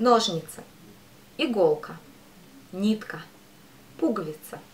ножницы, иголка, нитка, пуговица –